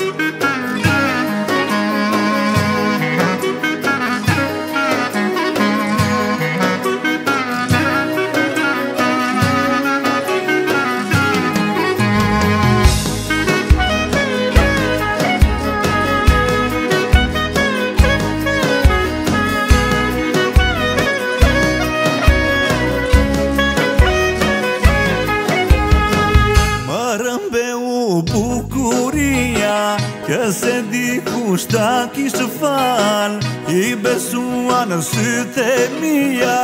Thank you. Këse di kushtë a kishtë falë I besua në sytë e mija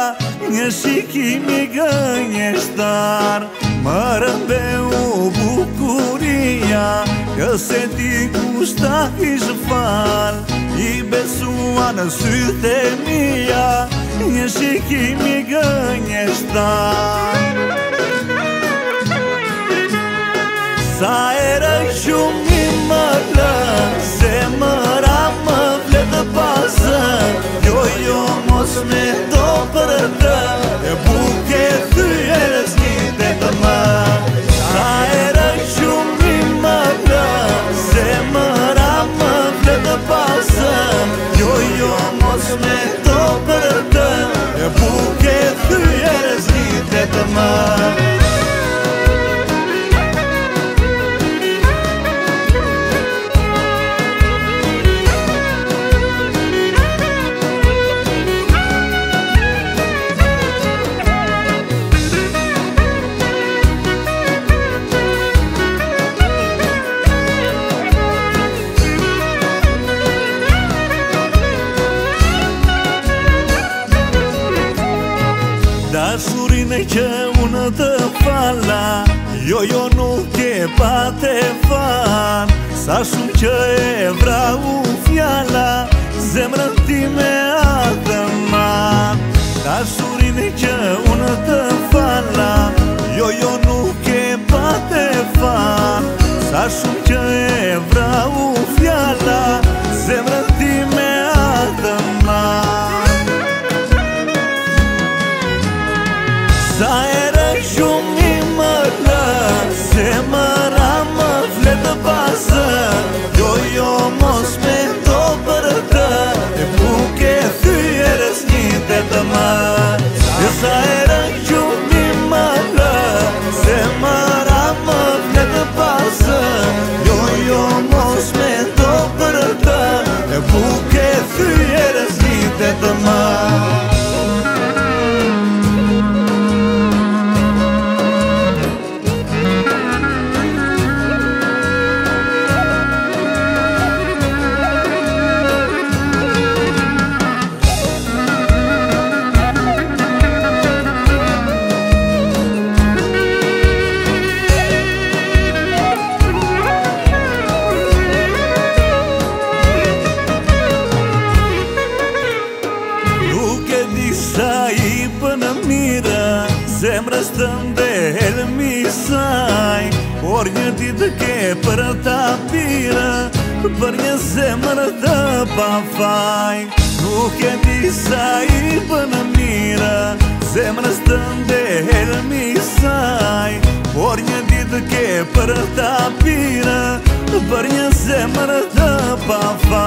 Një shikim i gënjështar Më rëmbe u bukuria Këse di kushtë a kishtë falë I besua në sytë e mija Një shikim i gënjështar Sa erë shumim më lëpë me do për të Măsurile ce una de fala Yo eu nu te bate fan Să sun ce vreau fiala Zemră tine adăman Măsurile ce ună Zema stëm ele me saj Por një que ke për ta pira Për një zemër të pa faj Nuk e di sa i bën mira Zemrës të ndel mi saj Por një ditë ke për ta pira Për një zemër të pa faj